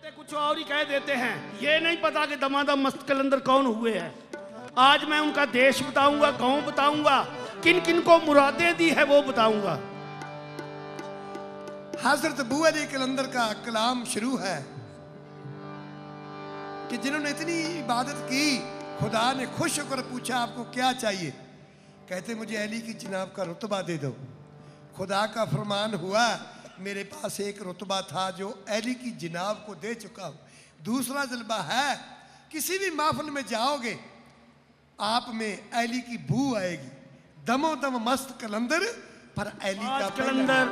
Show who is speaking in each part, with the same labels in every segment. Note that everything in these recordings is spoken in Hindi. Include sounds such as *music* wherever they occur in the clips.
Speaker 1: होते कुछ और ही कह देते हैं। ये नहीं पता कि दमादम मस्त कलंदर कौन हुए हैं। आज मैं उनका देश बताऊँगा, गाँव बताऊँगा किन किन को मुरादें दी है वो बताऊँगा।
Speaker 2: हज़रत बू अली कलंदर का कलाम शुरू है कि जिन्होंने इतनी इबादत की, खुदा ने खुश होकर पूछा, आपको क्या चाहिए? कहते मुझे अली की जनाब का रुतबा दे दो। खुदा का फरमान हुआ मेरे पास एक रुतबा था जो अली की जिनाब को दे चुका हूँ। दूसरा जलबा है किसी भी महफिल में जाओगे आप में अली की बू आएगी। दमो दम मस्त कलंदर पर अली का
Speaker 1: कलंदर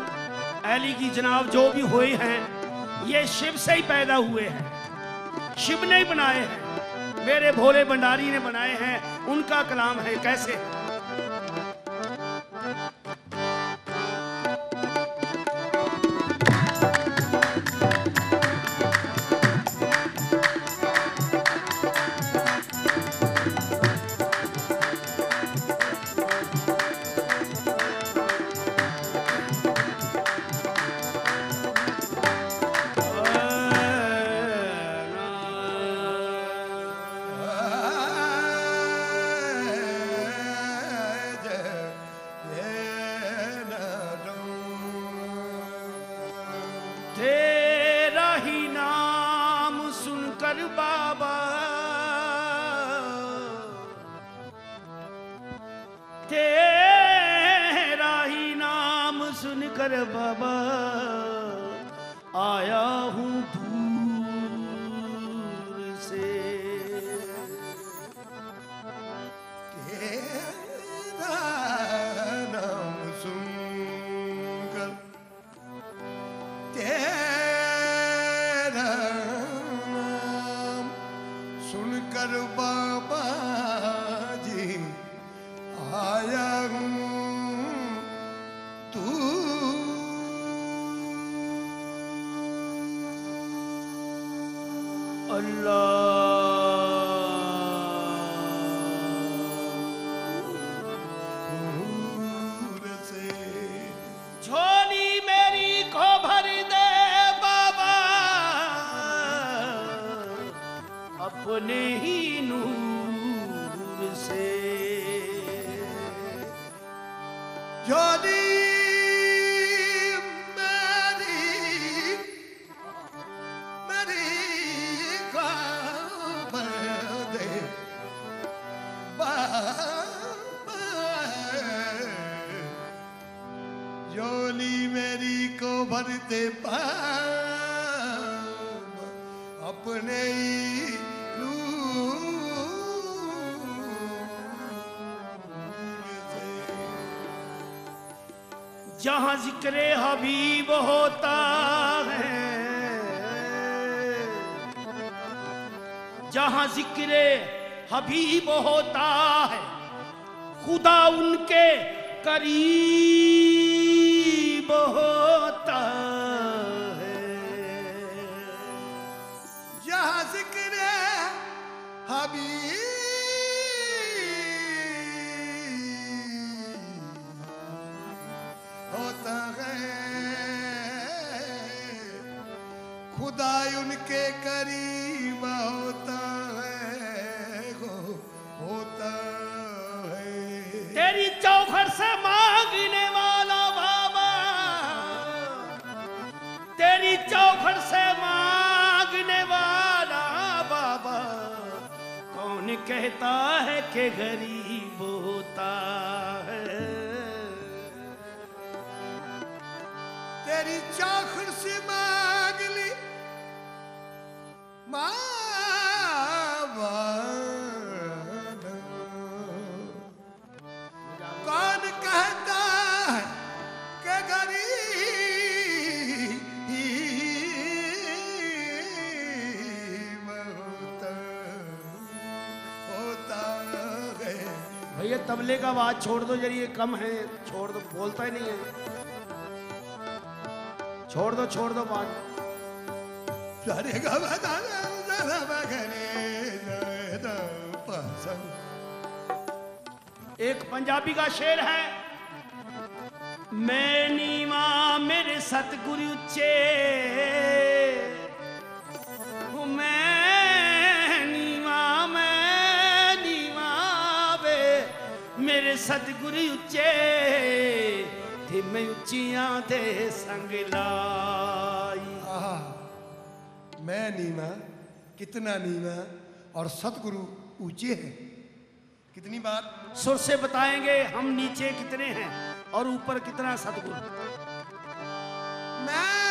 Speaker 1: अली की जनाब जो भी हुए हैं ये शिव से ही पैदा हुए हैं। शिव ने ही बनाए हैं। मेरे भोले भंडारी ने बनाए हैं। उनका कलाम है कैसे? तेरा
Speaker 2: भरते अपने
Speaker 1: जहाँ ज़िक्र हबीब होता है, जहाँ ज़िक्र हबीब होता है, खुदा उनके करीब
Speaker 2: उनके करीब होता है हो होता है।
Speaker 1: तेरी चौखट से मांगने वाला बाबा तेरी चौखट से मांगने वाला बाबा कौन कहता है कि गरीब होता है?
Speaker 2: तेरी चाखड़
Speaker 1: भैया का आवाज़ छोड़ दो ज़रिए कम है। छोड़ दो बोलता ही नहीं है। छोड़ दो छोड़ दो बात। एक पंजाबी का शेर है। मैं नीवा मेरे सतगुरु उच्चे सतगुरु उच्चे थिम मैं उचिया दे संग
Speaker 2: लाई। मैं नीमा कितना नीमा और सतगुरु ऊँचे हैं। कितनी बात?
Speaker 1: सुर से बताएँगे हम नीचे कितने हैं और ऊपर कितना सतगुरु।
Speaker 2: मैं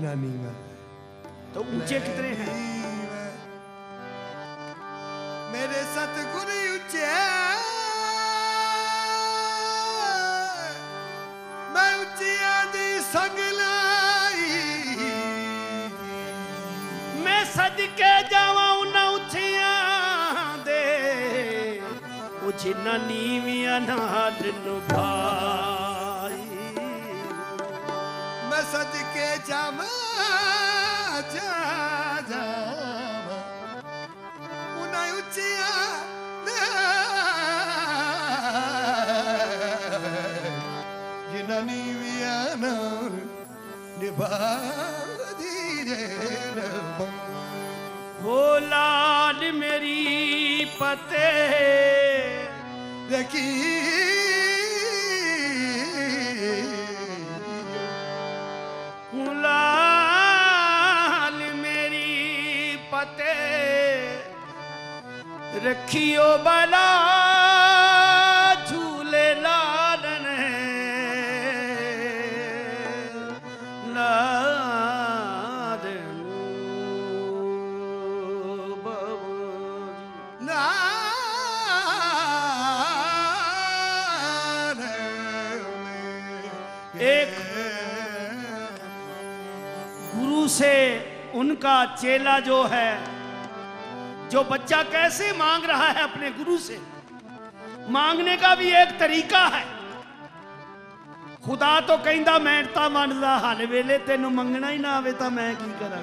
Speaker 2: कितना नीवा
Speaker 1: तो ऊंचे कितने हैं
Speaker 2: मेरे सतगुरु ऊंचे मैं ऊंचिया दी संग लाई
Speaker 1: मैं सदके जावा उन्ना उछियां दे ਉਹ ਜਿੰਨਾ ਨੀਵੀਆਂ ਨਾਲ ਨਿਭਾਈ
Speaker 2: सदके जामा जा जामा उन्हें उचिया गिनानी
Speaker 1: हो लाल मेरी पते।
Speaker 2: देखी
Speaker 1: रखियो बला झूले लालन लाद एक गुरु से उनका चेला जो है जो बच्चा कैसे मांग रहा है अपने गुरु से मांगने का भी एक तरीका है खुदा तो कहता मैं ਤਾਂ ਮੰਨਦਾ ਹਲ ਵੇਲੇ ਤੈਨੂੰ ਮੰਗਣਾ ਹੀ ਨਾ ਆਵੇ ਤਾਂ ਮੈਂ ਕੀ ਕਰਾਂ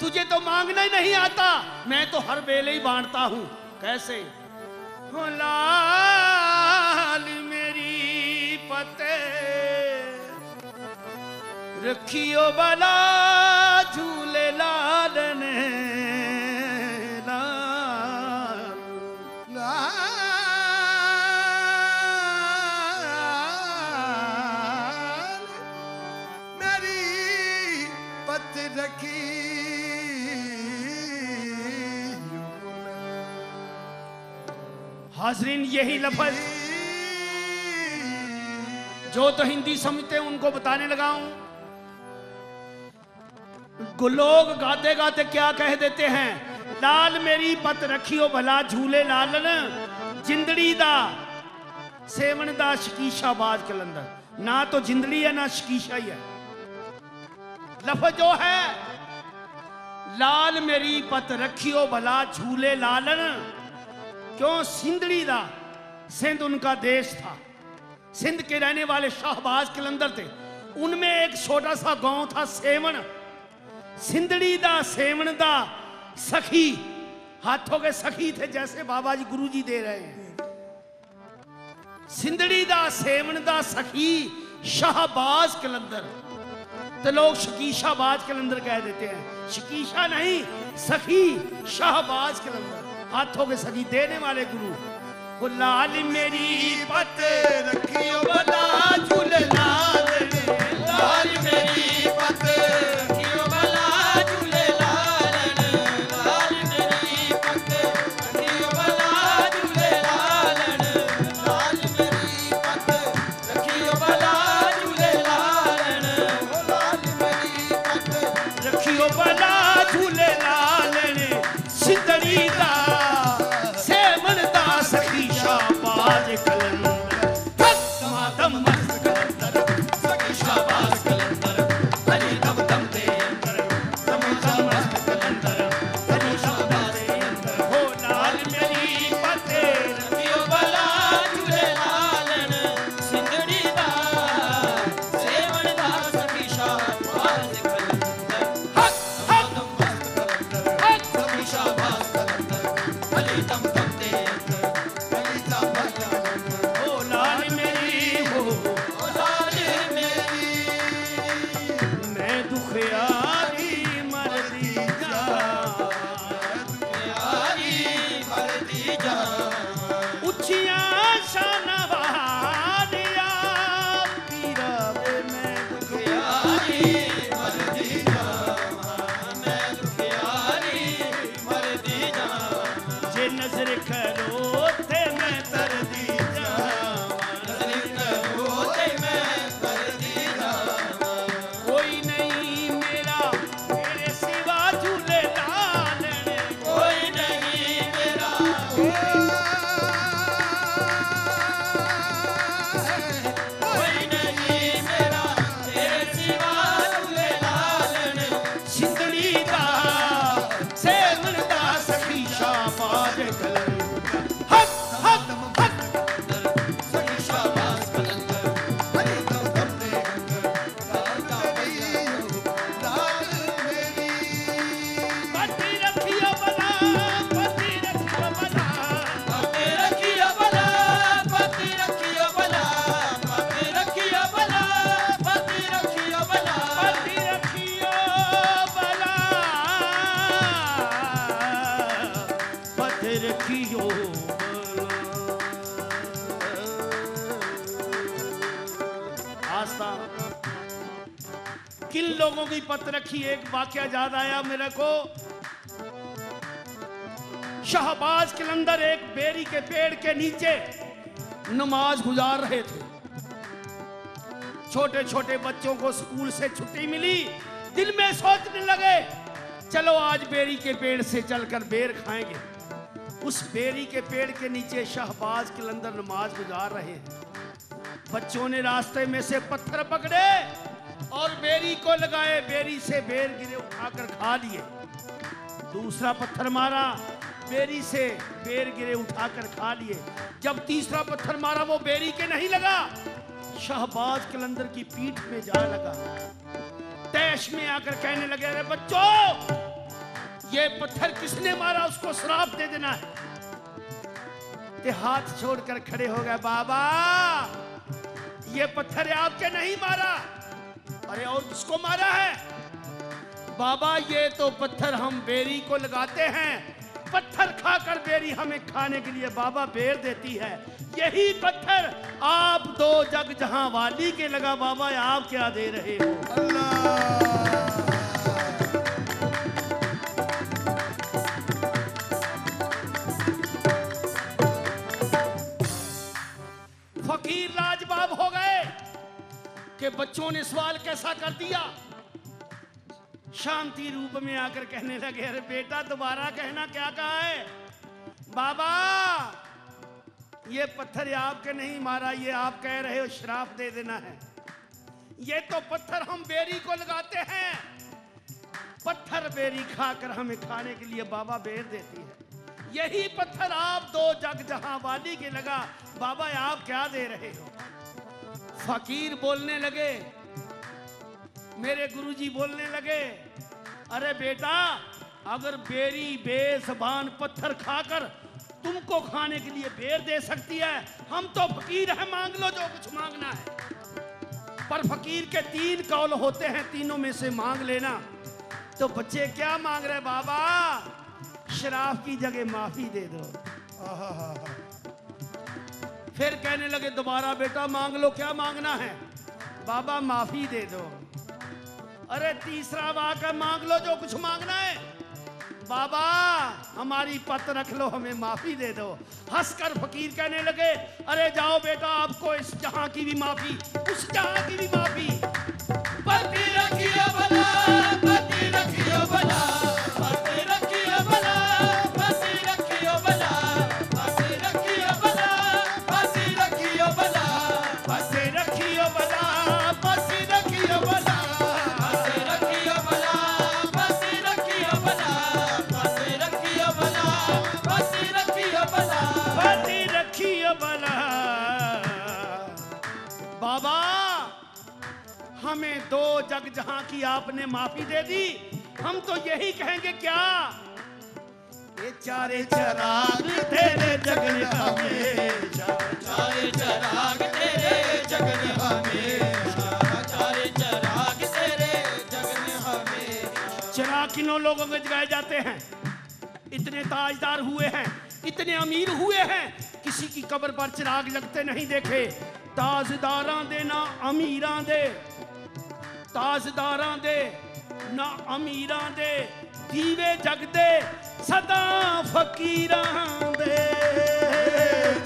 Speaker 1: तुझे तो मांगना ही नहीं आता मैं तो हर वेले ही बांटता हूं कैसे हो लाल मेरी पते रखियो बला हाजरीन, यही लफज। जो तो हिंदी समझते हैं, उनको बताने लगा हूँ। लोग गाते गाते क्या कह देते हैं? लाल मेरी पत रखियो भला झूले लालन, जिंदड़ी दा सेवन दा शकीशा बाज कलंदर। ना तो जिंदड़ी है, ना शकीशा ही है। लफज जो है, लाल मेरी पत रखियो भला झूले लालन क्यों सिंधड़ी दा? सिंध उनका देश था। सिंध के रहने वाले शाहबाज कलंदर थे। उनमें एक छोटा सा गाँव था सेवन सिंधड़ी दा सेवन दा सखी, हाथों के सखी थे, जैसे बाबा जी गुरु जी दे रहे हैं। सिंधड़ी दा सेवन दा सखी शाहबाज कलंदर। तो लोग शकीशाबाज कलंदर कह देते हैं। शकीशा नहीं, सखी शाहबाज कलंदर। हाथों के सखी देने वाले गुरु। वो लाल मेरी पत रखियो बला वाक्य याद आया मेरे को। शहबाज कलंदर एक बेरी के पेड़ के नीचे नमाज़ गुजार रहे थे। छोटे छोटे बच्चों को स्कूल से छुट्टी मिली, दिल में सोचने लगे, चलो आज बेरी के पेड़ से चलकर बेर खाएँगे। उस बेरी के पेड़ के नीचे शहबाज कलंदर नमाज़ गुजार रहे बच्चों ने रास्ते में से पत्थर पकड़े और बेरी को लगाए, बेरी से बेर गिरे, उठाकर खा लिए। दूसरा पत्थर मारा, बेरी से बेर गिरे, उठाकर खा लिए। जब तीसरा पत्थर मारा, वो बेरी के नहीं लगा। शहबाज कलंदर की पीठ में जा लगा। तैश में आकर कहने लगे, अरे बच्चों, ये पत्थर किसने मारा? उसको श्राप दे देना है। ते हाथ छोड़कर खड़े हो गए, बाबा, ये पत्थर आपके नहीं मारा। अरे और किसको मारा है? बाबा, ये तो पत्थर हम बेरी को लगाते हैं। पत्थर खाकर बेरी हमें खाने के लिए बाबा बेर देती है। यही पत्थर आप दो जग जहाँ वाली के लगा बाबा, आप क्या दे रहे हो?
Speaker 2: अल्लाह।
Speaker 1: बच्चों ने सवाल कैसा कर दिया? शांति रूप में आकर कहने लगे, अरे बेटा, दोबारा कहना क्या कहा है? बाबा, ये पत्थर आपके नहीं मारा, ये आप कह रहे हो श्राप दे देना है। ये तो पत्थर हम बेरी को लगाते हैं। पत्थर बेरी खाकर हमें खाने के लिए बाबा बेर देती है। यही पत्थर आप दो जग जहाँ वाली के लगा, बाबा, आप क्या दे रहे हो? फकीर बोलने लगे। मेरे गुरुजी बोलने लगे अरे बेटा अगर बेरी बेसबान पत्थर खाकर तुमको खाने के लिए बेर दे सकती है हम तो फकीर है मांग लो जो कुछ मांगना है। पर फकीर के तीन कौल होते हैं तीनों में से मांग लेना। तो बच्चे क्या मांग रहे बाबा शराब की जगह माफ़ी दे दो।
Speaker 2: आहा, आहा।
Speaker 1: फिर कहने लगे, दोबारा बेटा, मांग लो, क्या मांगना है? बाबा, माफ़ी दे दो। अरे, तीसरा वाकर मांग लो, जो कुछ मांगना है। बाबा, हमारी पत रख लो, हमें माफ़ी दे दो। हंसकर फकीर कहने लगे, अरे, जाओ बेटा, आपको इस जहाँ की भी माफ़ी, उस जहाँ की भी माफ़ी। हमें दो जग जहाँ की आपने माफ़ी दे दी, हम तो यही कहेंगे, क्या? ये चारे चराग तेरे जगने हमेशा,
Speaker 3: चारे चराग तेरे जगन हमेशा, चारे चराग तेरे हमेशा.
Speaker 1: चिराग किनों लोगों में जगाए जाते हैं? इतने ताजदार हुए हैं, इतने अमीर हुए हैं, किसी की कब्र पर चिराग लगते नहीं देखे। ताजदारां दे ना अमीरां दे। ताजदारां दे ना अमीरां दे दीवे जगदे सदा फकीरां दे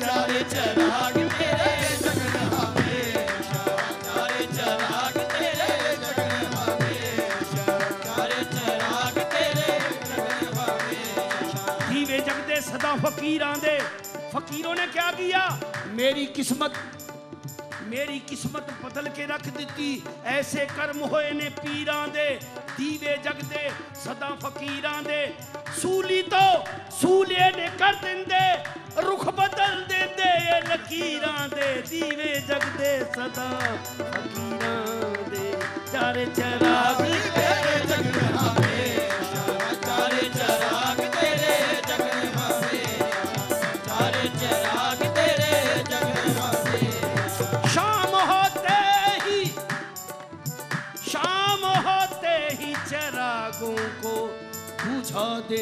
Speaker 3: चारे चराग तेरे जगन हमेशा चारे चराग तेरे जगन हमेशा चारे चराग
Speaker 1: ਮੇਰੀ ਕਿਸਮਤ ਬਦਲ ਕੇ ਰੱਖ ਦਿੱਤੀ। ਐਸੇ ਕਰਮ ਹੋਏ ਨੇ ਪੀਰਾਂ ਦੇ, ਦੀਵੇ ਜਗਦੇ, ਸਦਾ ਫਕੀਰਾਂ ਦੇ। ਸੂਲੀ ਤੋਂ ਸੂਲੇ ਨੇ ਕਰ ਦਿੰਦੇ, ਰੁਖ ਬਦਲ ਦਿੰਦੇ, ਇਹ ਲਕੀਰਾਂ ਦੇ। ਦੀਵੇ ਜਗਦੇ, ਸਦਾ ਫਕੀਰਾਂ ਦੇ। ਚਾਰੇ ਚਰਾਗ ਤੇ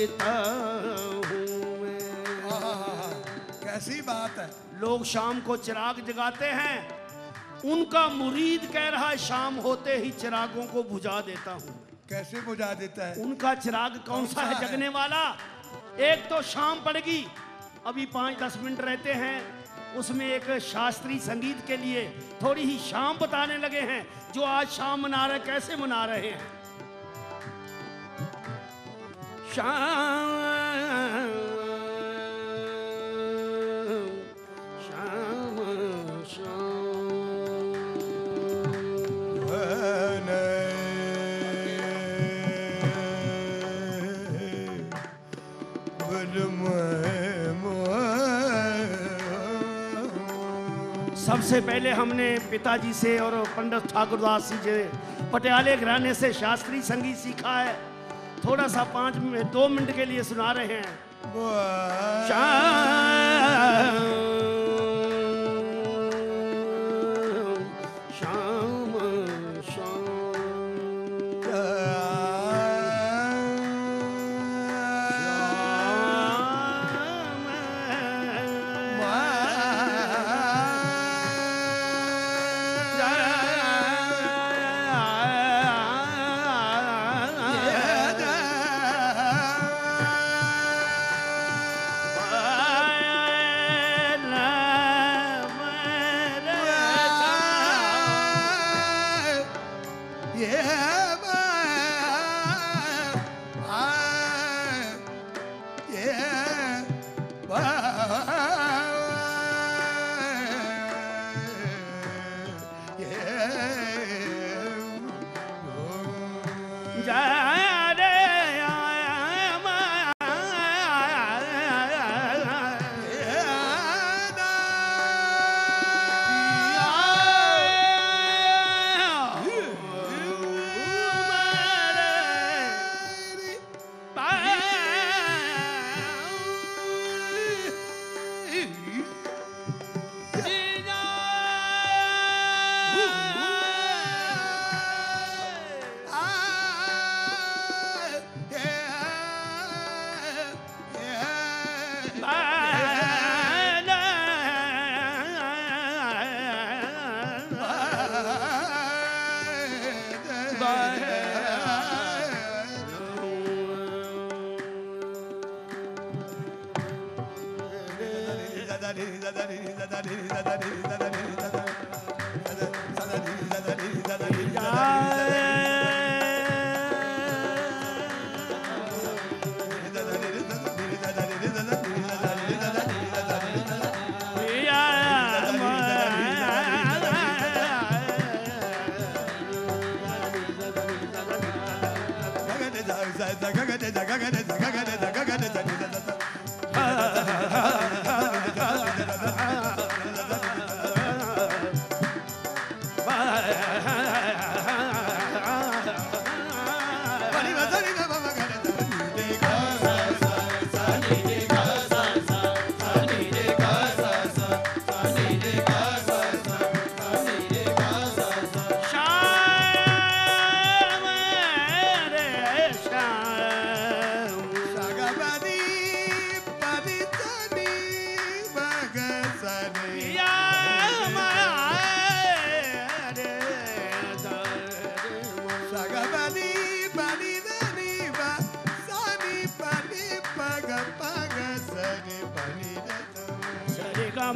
Speaker 1: देता हूँ *laughs*
Speaker 2: कैसी बात है।
Speaker 1: लोग शाम को चिराग जगाते हैं। उनका मुरीद कह रहा है शाम होते ही चिरागों को बुझा देता हूँ।
Speaker 2: कैसे बुझा देता है?
Speaker 1: उनका चिराग कौन सा है
Speaker 2: सा है?
Speaker 1: जगने वाला? एक तो शाम पड़ेगी। अभी पाँच दस मिनट रहते हैं। उसमें एक शास्त्रीय संगीत के लिए थोड़ी ही शाम बताने लगे हैं जो आज शाम मना रहे कैसे मना रहे हैं? शाम शाम सबसे पहले हमने पिताजी से और पंडित ठाकुरदास जी से पटियाले घराने से शास्त्रीय संगीत सीखा है। थोड़ा सा पाँच मिनट दो मिनट के लिए सुना रहे हैं।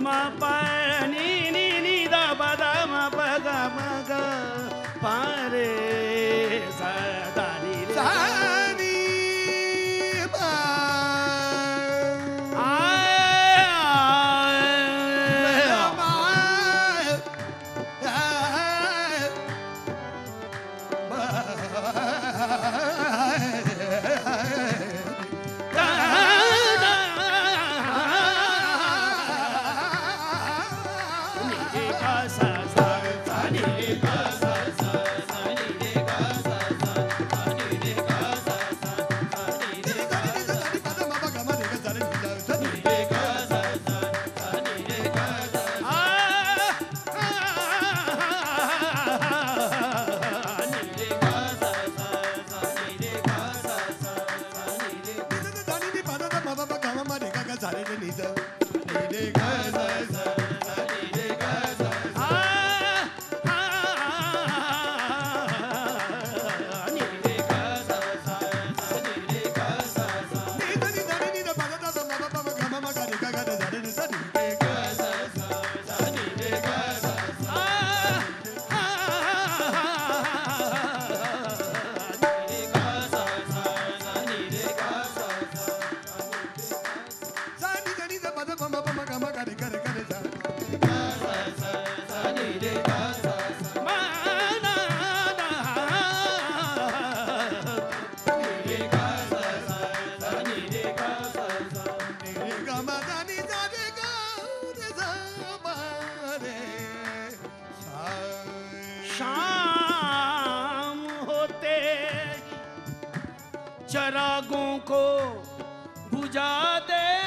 Speaker 1: म प शाम होते चरागों को बुझा दे।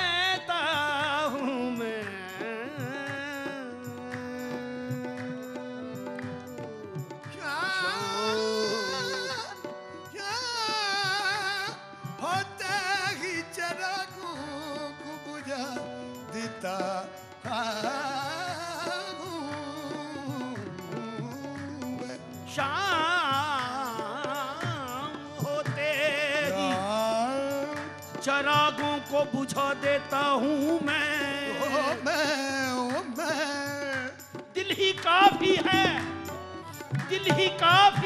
Speaker 1: देता हूँ मैं।
Speaker 2: ओ मैं ओ मैं।
Speaker 1: दिल ही काफ़ी है। दिल ही काफ़ी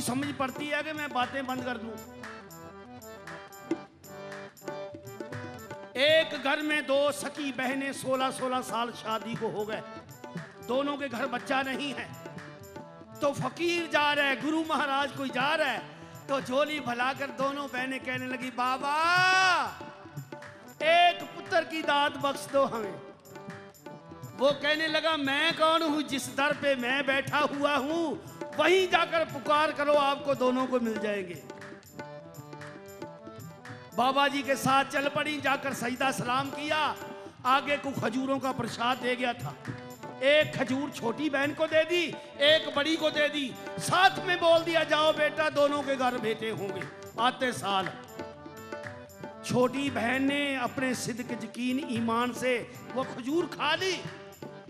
Speaker 1: की समझ पड़ती है कि मैं बातें बंद कर दूँ? एक घर में दो सकी बहनें सोलह सोलह साल शादी को हो गए। दोनों के घर बच्चा नहीं है। तो फकीर जा रहा है, गुरु महाराज कोई जा रहा है तो झोली भलाकर दोनों बहनें कहने लगी, बाबा, एक पुत्र की दात बख्श दो हमें। वो कहने लगा, मैं कौन हूँ? जिस दर पे मैं बैठा हुआ हूँ वहीं जाकर पुकार करो, आपको दोनों को मिल जाएँगे। बाबा जी के साथ चल पड़ी, जाकर सजदा सलाम किया। आगे को खजूरों का प्रसाद दे गया था। एक खजूर छोटी बहन को दे दी, एक बड़ी को दे दी। साथ में बोल दिया, जाओ बेटा, दोनों के घर बेटे होंगे। आते साल छोटी बहन ने अपने सिद्क यकीन ईमान से वो खजूर खा ली।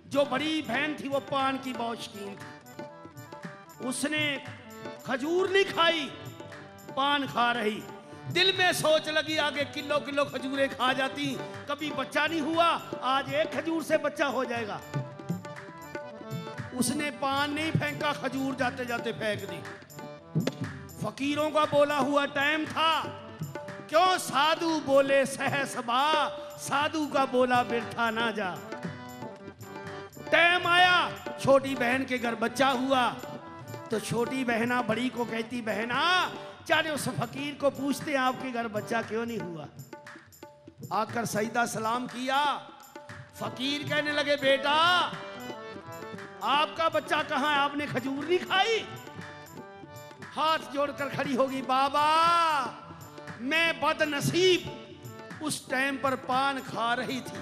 Speaker 1: जो बड़ी बहन थी, वो पान की बहुत शकीन थी। उसने खजूर नहीं खाई, पान खा रही। दिल में सोच लगी, आगे किलो किलो खजूरें खा जाती। कभी बच्चा नहीं हुआ, आज एक खजूर से बच्चा हो जाएगा। उसने पान नहीं फेंका, खजूर जाते जाते फेंक दी। फकीरों का बोला हुआ टाइम था। क्यों साधु बोले सह सबा साधु का बोला बिरथा ना जा। टाइम आया, छोटी बहन के घर बच्चा हुआ। तो छोटी बहना बड़ी को कहती, बहना, चाहे उस फकीर को पूछते आपके घर बच्चा क्यों नहीं हुआ? आकर सईदा सलाम किया। फकीर कहने लगे, बेटा, आपका बच्चा कहाँ है? आपने खजूर नहीं खाई? हाथ जोड़कर खड़ी होगी, बाबा, मैं बदनसीब उस टाइम पर पान खा रही थी।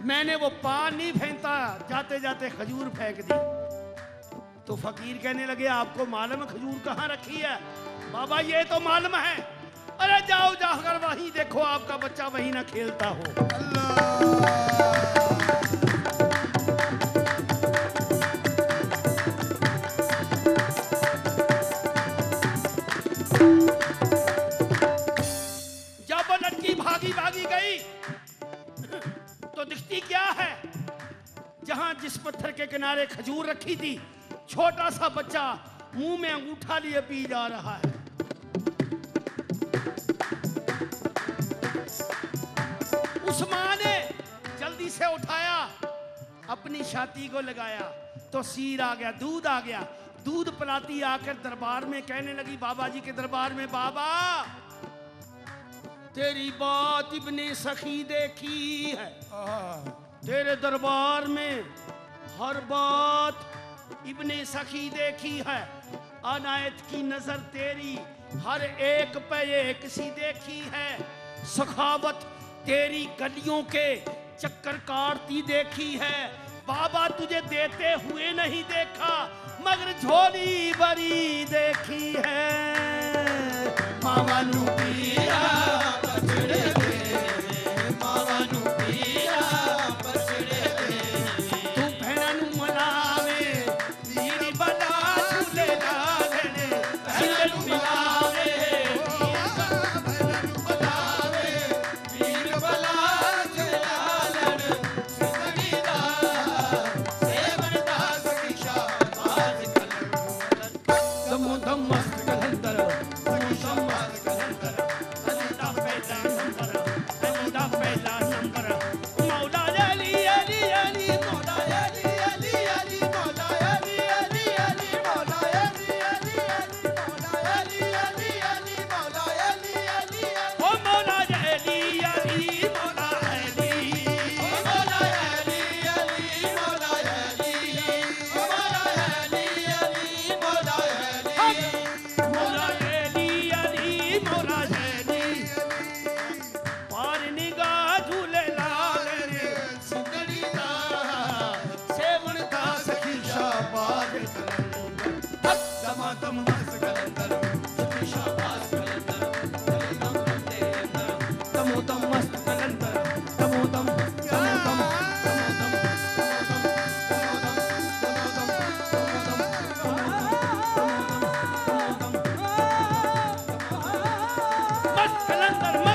Speaker 1: मैंने वो पान नहीं फेंकता जाते जाते खजूर फेंक दी। तो फकीर कहने लगे, आपको मालूम खजूर कहाँ रखी है? बाबा, ये तो मालूम है। अरे जाओ, जाकर वहीं देखो, आपका बच्चा वहीं ना खेलता हो। जब लड़की भागी भागी गई तो दिखती क्या है? जहाँ जिस पत्थर के किनारे खजूर रखी थी छोटा सा बच्चा मुँह में अंगूठा लिए पी जा रहा है। उस माँ ने जल्दी से उठाया अपनी छाती को लगाया तो सीर आ गया दूध आ गया। दूध पिलाती आकर दरबार में कहने लगी बाबा जी के दरबार में बाबा तेरी बात इब्ने सखी देखी है। तेरे दरबार में हर बात इब्ने सखी देखी है। अनायत की नज़र तेरी, हर एक पे एक सी देखी है। सखावत तेरी गलियों के चक्कर काटती देखी है। बाबा तुझे देते हुए नहीं देखा, मगर झोली बड़ी देखी है। मामा नू es la Pelando hermano.